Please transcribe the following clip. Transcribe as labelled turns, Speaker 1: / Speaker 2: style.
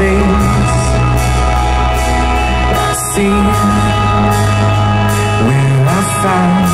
Speaker 1: things See where I found